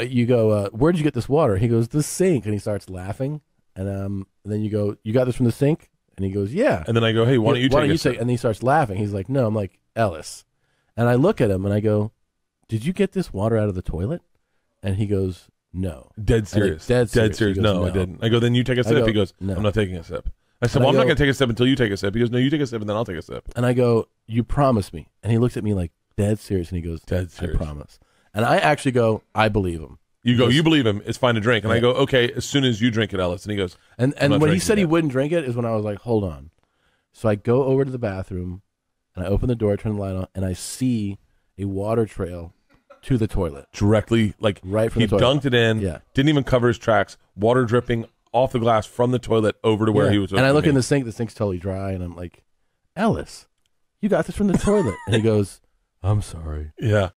uh, you go, uh, where did you get this water? He goes, the sink, and he starts laughing. And um, then you go, you got this from the sink? And he goes, yeah. And then I go, hey, why don't you why take don't a you take? And he starts laughing. He's like, no. I'm like Ellis, and I look at him and I go, did you get this water out of the toilet? And he goes, no. Dead And serious. dead serious. Dead serious. He goes, no, I didn't. I go, then you take a sip. go, he goes, no. I'm not taking a sip. I said, And I well, I'm not go- going to take a sip until you take a sip. He goes, no, you take a sip and then I'll take a sip. And I go, you promise me? And he looks at me like dead serious, and he goes, Dead serious. I serious. promise. And I actually go, I believe him. You go, you believe him. It's fine to drink. And I go, okay, as soon as you drink it, Ellis. And he goes, And I'm and not when he drinking said he that. wouldn't drink it is when I was like, hold on. So I go over to the bathroom and I open the door, turn the light on, and I see a water trail to the toilet. directly, like, Right from he the toilet. dunked it in, Yeah. didn't even cover his tracks, water dripping off the glass from the toilet over to where Yeah. he was. And I look in the sink, the sink's totally dry, and I'm like, Ellis, you got this from the toilet. And he goes, I'm sorry. Yeah.